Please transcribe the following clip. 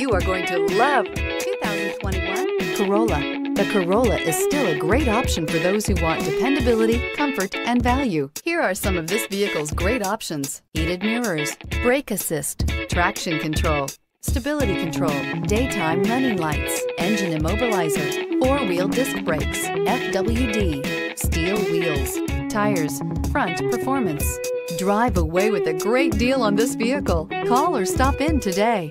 You are going to love 2021 Corolla. The Corolla is still a great option for those who want dependability, comfort, and value. Here are some of this vehicle's great options. Heated mirrors, brake assist, traction control, stability control, daytime running lights, engine immobilizer, four-wheel disc brakes, FWD, steel wheels, tires, front performance. Drive away with a great deal on this vehicle. Call or stop in today.